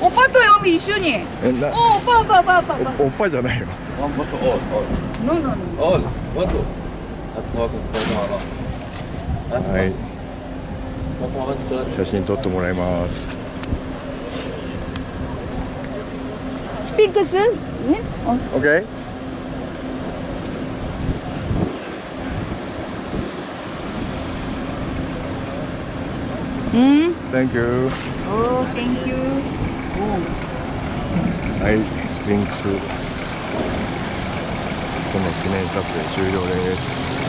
おぱとよみ一緒に。おぱおぱおぱおぱ。おっぱじゃないよ。はい。写真撮ってもらいます。スピックス？オッケー。Mm? Thank you. Oh, thank you. Oh. I think so. この記念撮影終了です。